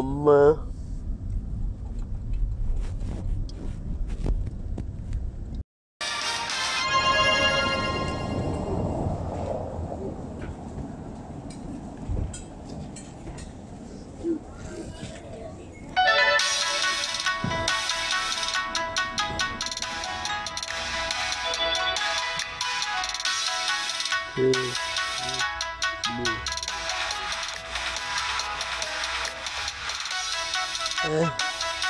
um, Thank you.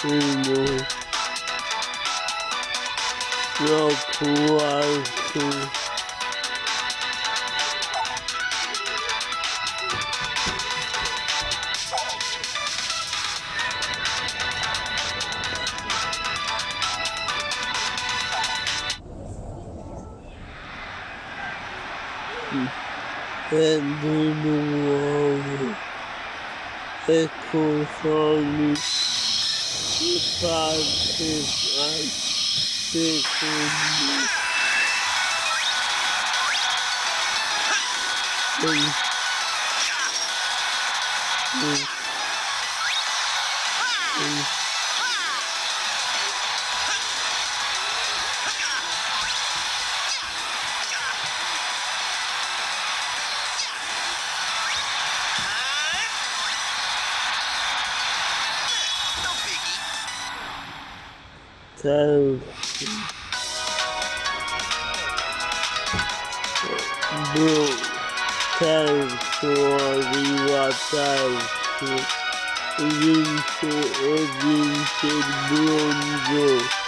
terzo, uno, no, quarto, prendo nuovo, ecco sono che parte al secondo. Mm. Mm. Mm. Terzo, blu, terzo, arriva terzo, vince e vince il bronzo.